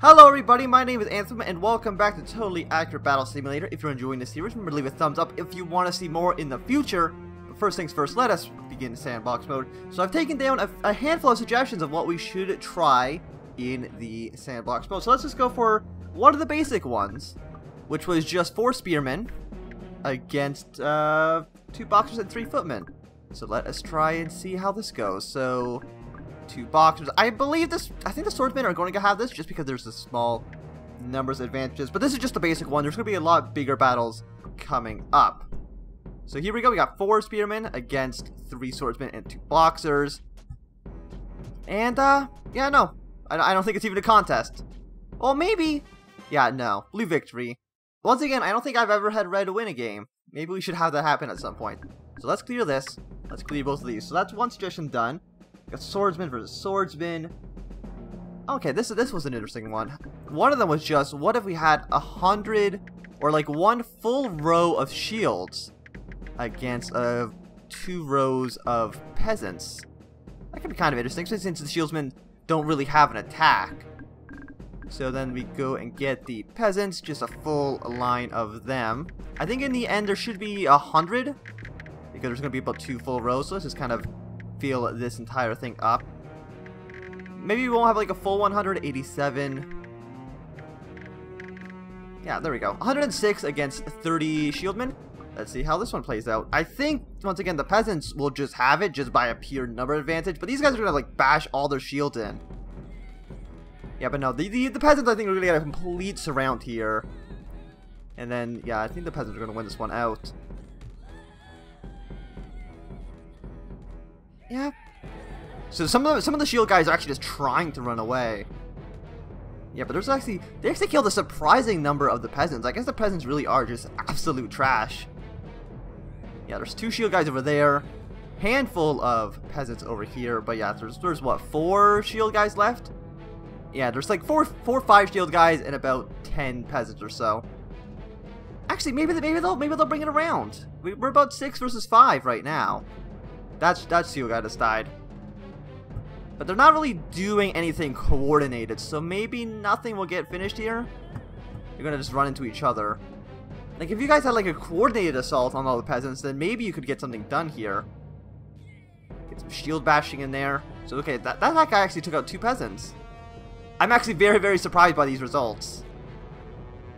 Hello everybody, my name is Anthem and welcome back to Totally Accurate Battle Simulator. If you're enjoying this series, remember to leave a thumbs up if you want to see more in the future. But first things first, let us begin sandbox mode. So I've taken down a, a handful of suggestions of what we should try in the sandbox mode. So let's just go for one of the basic ones, which was just four spearmen against uh, two boxers and three footmen. So let us try and see how this goes. So two boxers. I believe this, I think the swordsmen are going to have this just because there's a small numbers advantages. But this is just the basic one. There's going to be a lot bigger battles coming up. So here we go. We got four spearmen against three swordsmen and two boxers. And, uh, yeah, no. I, I don't think it's even a contest. Well, maybe. Yeah, no. Blue victory. Once again, I don't think I've ever had red win a game. Maybe we should have that happen at some point. So let's clear this. Let's clear both of these. So that's one suggestion done. Got swordsman versus swordsman. Okay, this this was an interesting one. One of them was just, what if we had a hundred or like one full row of shields against uh, two rows of peasants? That could be kind of interesting, since the shieldsmen don't really have an attack. So then we go and get the peasants, just a full line of them. I think in the end there should be a hundred, because there's going to be about two full rows, so let's just kind of fill this entire thing up. Maybe we won't have like a full 187. Yeah, there we go. 106 against 30 shieldmen. Let's see how this one plays out. I think, once again, the peasants will just have it just by a pure number advantage, but these guys are going to like bash all their shields in. Yeah, but no, the, the, the peasants I think are going to get a complete surround here. And then, yeah, I think the peasants are going to win this one out. Yeah. So some of the, some of the shield guys are actually just trying to run away. Yeah, but there's actually they actually killed a surprising number of the peasants. I guess the peasants really are just absolute trash. Yeah, there's two shield guys over there, handful of peasants over here. But yeah, there's there's what four shield guys left. Yeah, there's like four four five shield guys and about ten peasants or so. Actually, maybe maybe they'll maybe they'll bring it around. We're about six versus five right now. That's that's who got us died. But they're not really doing anything coordinated, so maybe nothing will get finished here. You're gonna just run into each other. Like, if you guys had, like, a coordinated assault on all the peasants, then maybe you could get something done here. Get some shield bashing in there. So, okay, that, that guy actually took out two peasants. I'm actually very, very surprised by these results.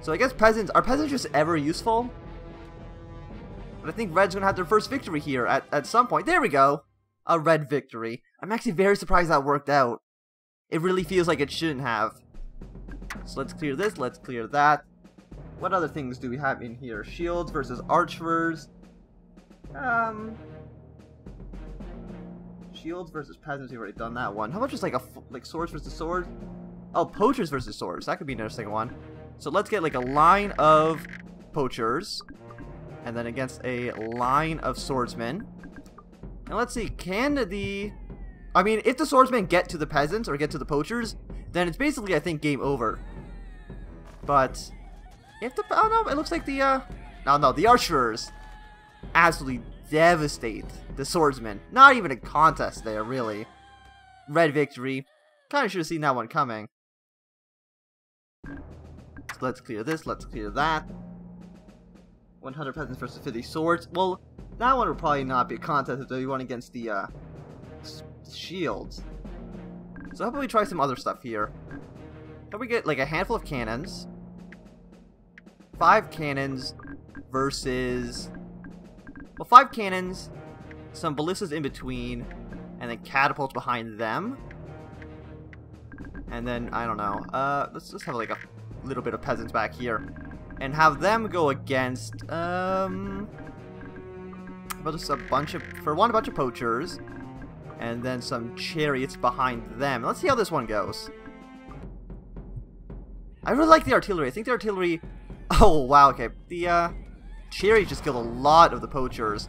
So I guess peasants, are peasants just ever useful? But I think Red's going to have their first victory here at, at some point. There we go. A Red victory. I'm actually very surprised that worked out. It really feels like it shouldn't have. So let's clear this. Let's clear that. What other things do we have in here? Shields versus archers. Um... Shields versus peasants, we've already done that one. How about just like a like swords versus swords? Oh, poachers versus swords. That could be an interesting one. So let's get like a line of poachers and then against a line of swordsmen. And let's see, can the... I mean, if the swordsmen get to the peasants or get to the poachers, then it's basically, I think, game over. But if the... Oh, no, it looks like the... Uh, no, no, the archers absolutely devastate the swordsmen. Not even a contest there, really. Red victory. Kind of should have seen that one coming. So let's clear this, let's clear that. 100 peasants versus 50 swords. Well, that one would probably not be a contest if they won against the uh, shields. So how about we try some other stuff here? How about we get like a handful of cannons, five cannons versus well, five cannons, some ballistas in between, and then catapults behind them. And then I don't know. Uh, let's just have like a little bit of peasants back here and have them go against, um, well, just a bunch of, for one, a bunch of poachers, and then some chariots behind them. Let's see how this one goes. I really like the artillery. I think the artillery, oh, wow, okay, the, uh, chariots just killed a lot of the poachers.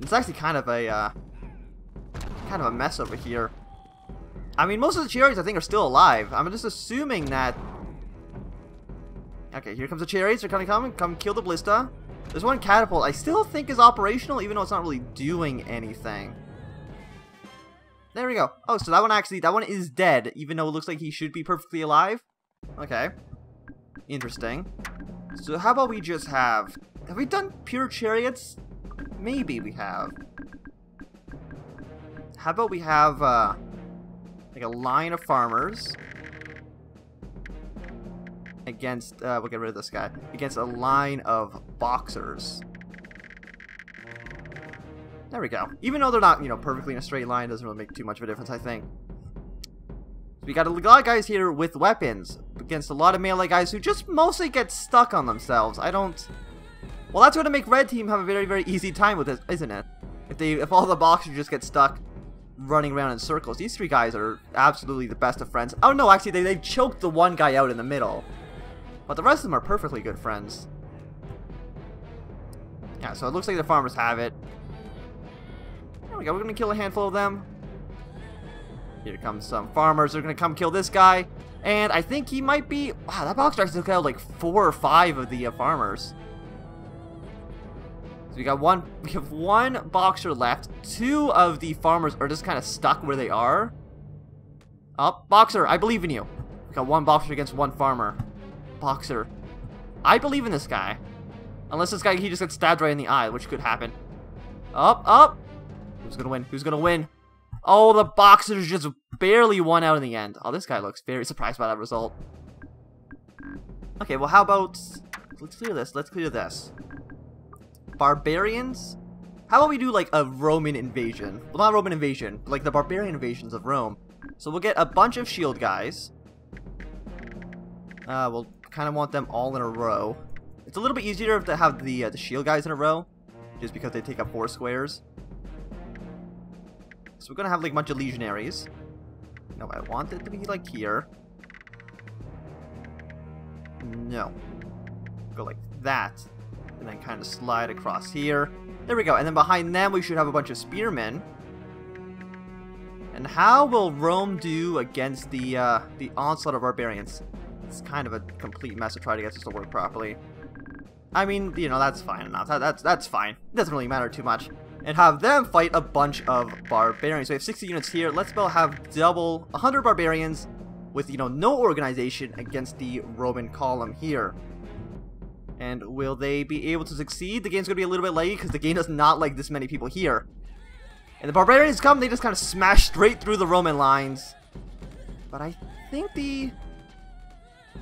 It's actually kind of a, uh, kind of a mess over here. I mean, most of the chariots I think are still alive. I'm just assuming that Okay, here comes the chariots. They're gonna come. Come kill the ballista. There's one catapult I still think is operational, even though it's not really doing anything. There we go. Oh, so that one actually, that one is dead, even though it looks like he should be perfectly alive. Okay. Interesting. So how about we just have... Have we done pure chariots? Maybe we have. How about we have, uh... Like a line of farmers. Against, uh, we'll get rid of this guy. Against a line of boxers. There we go. Even though they're not, you know, perfectly in a straight line, doesn't really make too much of a difference, I think. We got a lot of guys here with weapons against a lot of melee guys who just mostly get stuck on themselves. I don't... Well, that's going to make red team have a very, very easy time with this, isn't it? If they, if all the boxers just get stuck running around in circles. These three guys are absolutely the best of friends. Oh no, actually, they, they choked the one guy out in the middle. But the rest of them are perfectly good friends. Yeah, so it looks like the farmers have it. There we go, we're gonna kill a handful of them. Here comes some farmers, they're gonna come kill this guy. And I think he might be... Wow, that box took out like four or five of the uh, farmers. So we got one, we have one boxer left. Two of the farmers are just kind of stuck where they are. Up, oh, boxer, I believe in you. We got one boxer against one farmer. Boxer. I believe in this guy. Unless this guy, he just gets stabbed right in the eye, which could happen. Up, up. Who's gonna win? Who's gonna win? Oh, the Boxers just barely won out in the end. Oh, this guy looks very surprised by that result. Okay, well, how about... Let's clear this. Let's clear this. Barbarians? How about we do, like, a Roman invasion? Well, not Roman invasion, but, like, the barbarian invasions of Rome. So we'll get a bunch of shield guys. Uh, we'll kind of want them all in a row. It's a little bit easier to have the, uh, the shield guys in a row, just because they take up four squares. So we're gonna have like a bunch of legionaries. No, I want it to be like here. No. Go like that. And then kind of slide across here. There we go. And then behind them we should have a bunch of spearmen. And how will Rome do against the uh, the onslaught of barbarians? It's kind of a complete mess to try to get this to work properly. I mean, you know, that's fine enough. That, that's, that's fine. It doesn't really matter too much and have them fight a bunch of barbarians. So we have 60 units here. Let's about have double 100 barbarians with, you know, no organization against the Roman column here. And will they be able to succeed? The game's going to be a little bit laggy because the game does not like this many people here. And the barbarians come, they just kind of smash straight through the Roman lines. But I think the...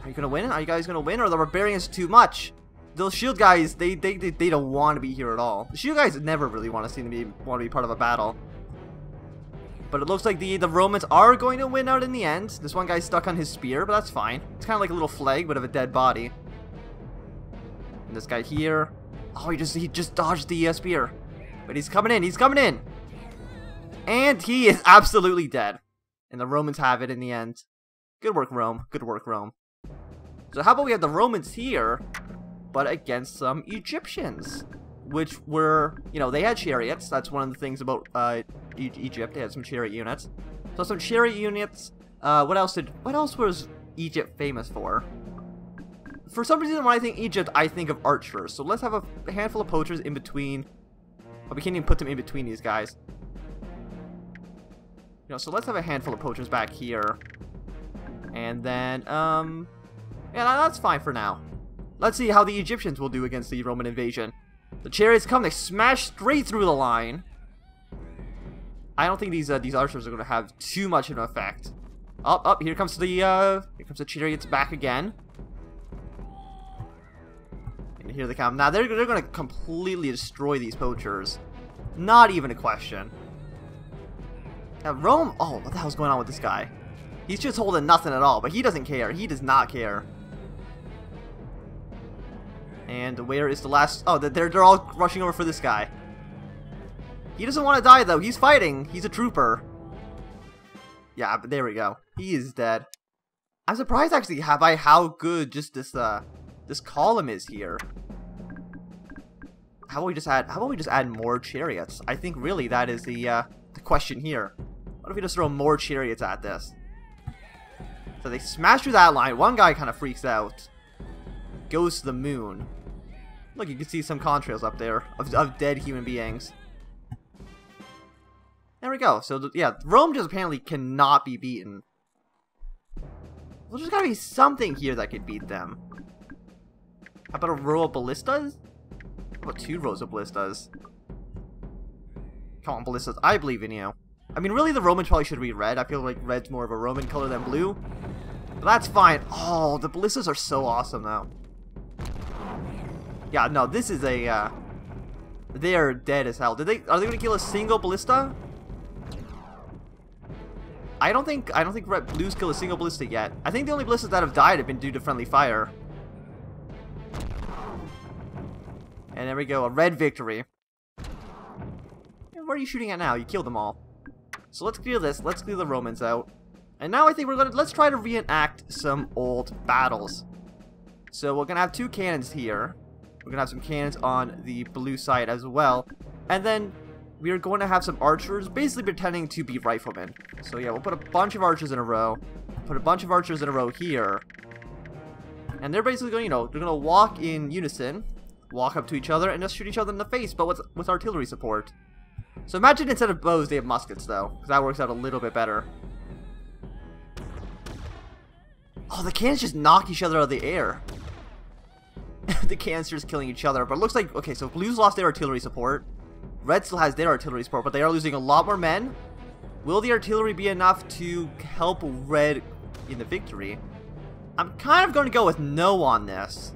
Are you to win? Are you guys to win? Or are the barbarians too much? those shield guys, they, they, they, they don't want to be here at all. The shield guys never really want to see them be, want to be part of a battle. But it looks like the, the Romans are going to win out in the end. This one guy's stuck on his spear, but that's fine. It's kind of like a little flag, but of a dead body. And this guy here. Oh, he just he just dodged the uh, spear. But he's coming in. He's coming in. And he is absolutely dead. And the Romans have it in the end. Good work, Rome. Good work, Rome. So how about we have the Romans here but against some Egyptians, which were, you know, they had chariots. That's one of the things about uh, e Egypt. They had some chariot units. So some chariot units. Uh, what else did? What else was Egypt famous for? For some reason, when I think Egypt, I think of archers. So let's have a handful of poachers in between. Oh, we can't even put them in between these guys. You know, so let's have a handful of poachers back here. And then, um, yeah, that's fine for now. Let's see how the Egyptians will do against the Roman invasion. The chariots come, they smash straight through the line. I don't think these uh, these archers are going to have too much of an effect. Up, up, here comes the uh, here comes the chariots back again. And here they come. Now they're they're going to completely destroy these poachers. Not even a question. Now Rome, oh, what the hell's going on with this guy? He's just holding nothing at all, but he doesn't care. He does not care. And where is the last... Oh, they're, they're all rushing over for this guy. He doesn't want to die, though. He's fighting. He's a trooper. Yeah, but there we go. He is dead. I'm surprised, actually, have by how good just this, uh, this column is here. How about we just add, how about we just add more chariots? I think, really, that is the, uh, the question here. What if we just throw more chariots at this? So they smash through that line. One guy kind of freaks out. Goes to the moon. Look, you can see some contrails up there of, of dead human beings. There we go. So, yeah, Rome just apparently cannot be beaten. Well, there's gotta be something here that could beat them. How about a row of ballistas? How about two rows of ballistas? Come on, ballistas. I believe in you. I mean, really, the Romans probably should be red. I feel like red's more of a Roman color than blue. But that's fine. Oh, the ballistas are so awesome, though. Yeah, no, this is a, uh... They are dead as hell. Did they... Are they gonna kill a single ballista? I don't think... I don't think red, blues kill a single ballista yet. I think the only ballistas that have died have been due to friendly fire. And there we go, a red victory. Where are you shooting at now? You killed them all. So let's clear this. Let's clear the Romans out. And now I think we're gonna let's try to reenact some old battles. So we're gonna have two cannons here. We're gonna have some cannons on the blue side as well. And then we are going to have some archers basically pretending to be riflemen. So yeah, we'll put a bunch of archers in a row. Put a bunch of archers in a row here. And they're basically going, to, you know, they're gonna walk in unison, walk up to each other, and just shoot each other in the face, but with, with artillery support. So imagine instead of bows, they have muskets, though, because that works out a little bit better. Oh, the cannons just knock each other out of the air. the canisters killing each other, but it looks like, okay, so blues lost their artillery support. Red still has their artillery support, but they are losing a lot more men. Will the artillery be enough to help red in the victory? I'm kind of going to go with no on this.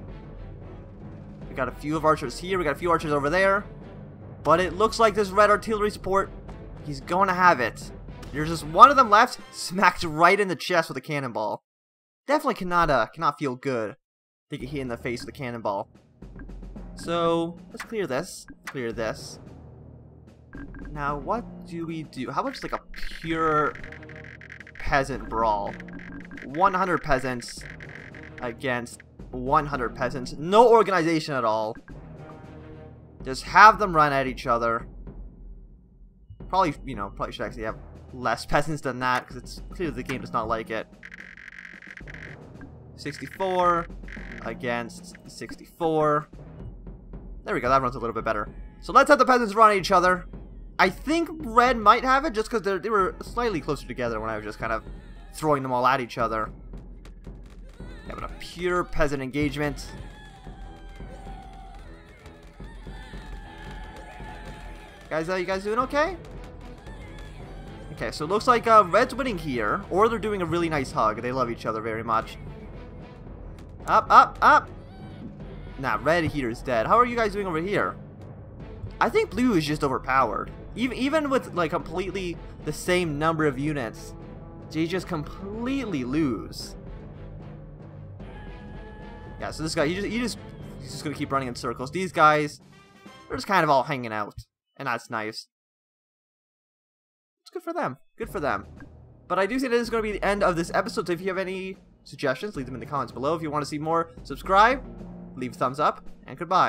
We got a few of archers here, we got a few archers over there. But it looks like this red artillery support, he's going to have it. There's just one of them left, smacked right in the chest with a cannonball. Definitely cannot, uh, cannot feel good to get hit in the face with a cannonball. So, let's clear this. Clear this. Now, what do we do? How about just like a pure peasant brawl? 100 peasants against 100 peasants. No organization at all. Just have them run at each other. Probably, you know, probably should actually have less peasants than that, because it's clear the game does not like it. 64 against 64. There we go, that runs a little bit better. So let's have the peasants run at each other. I think red might have it, just because they were slightly closer together when I was just kind of throwing them all at each other. Having a pure peasant engagement. Guys, are you guys doing okay? Okay, so it looks like uh, Red's winning here, or they're doing a really nice hug. They love each other very much. Up, up, up! Nah, Red here is dead. How are you guys doing over here? I think Blue is just overpowered. Even, even with, like, completely the same number of units, they just completely lose. Yeah, so this guy, he just, he just, he's just gonna keep running in circles. These guys, they're just kind of all hanging out. And that's nice. It's good for them. Good for them. But I do think that is going to be the end of this episode, so if you have any suggestions, leave them in the comments below. If you want to see more, subscribe, leave a thumbs up, and goodbye.